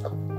you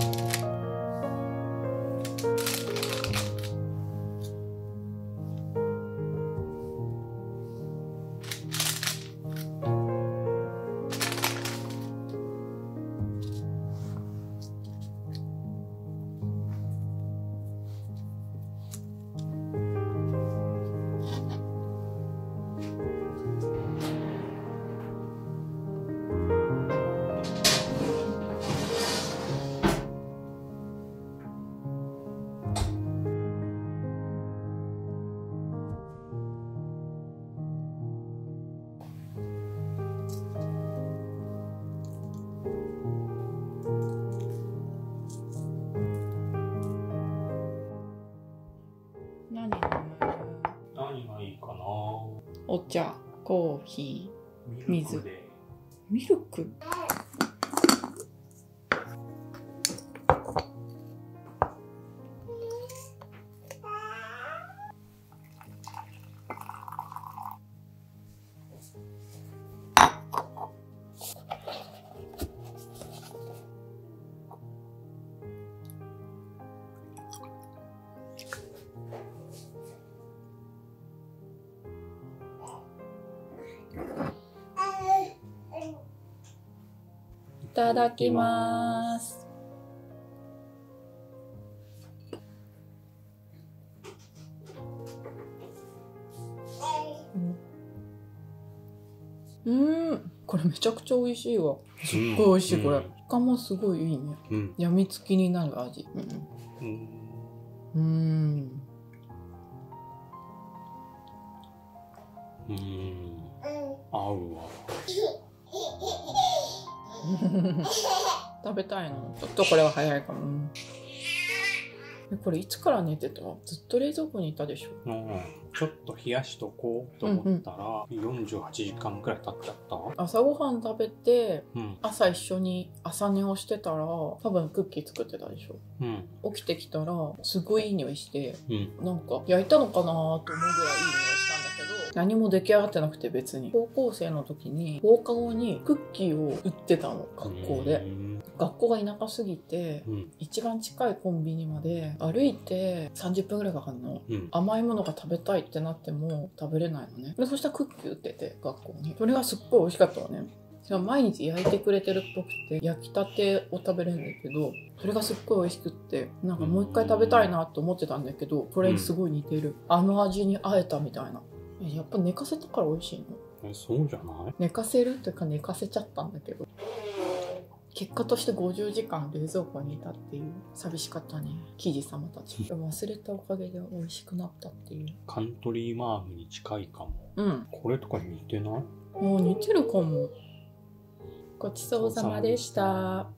何お茶コーヒーミルク？ただきます。うん。うん。これめちゃくちゃ美味しいわ。すっごい美味しいこれ。うん深もすごいいいね。うん。やみつきになる味。うん。うん。うん。うん。合うわ 食べたいのちょっとこれは早いかも、うんえこれいつから寝てた？ずっと冷蔵庫にいたでしょ？うんちょっと冷やしとこうと思ったら、48時間くらい経っちゃった？朝ごはん食べてうん。朝一緒に朝寝をしてたら多分クッキー作ってたでしょ？うん。起きてきたらすごいいい匂いしてうん。なんか焼いたのかなと思うぐらいいい匂い何も出来上がってなくて別に。高校生の時に放課後にクッキーを売ってたの学校で。うん。学校が田舎すぎてうん。一番近いコンビニまで歩いて30分ぐらいかかるの。うん。甘いものが食べたいってなっても食べれないのね。でそしたらクッキー売ってて学校に。それがすっごい美味しかったのね。毎日焼いてくれてるっぽくて焼きたてを食べれるんだけどそれがすっごい美味しくってなんかもう一回食べたいなと思ってたんだけどそれにすごい似てる、あの味に会えたみたいな。えやっぱ寝かせたから美味しいの？え、そうじゃない？寝かせるっていうか寝かせちゃったんだけど。結果として50時間冷蔵庫にいたっていう寂しかったね。記事様たち。忘れたおかげで美味しくなったっていう。カントリーマームに近いかも。うん。これとか似てない？もう似てるかも。ごちそうさまでした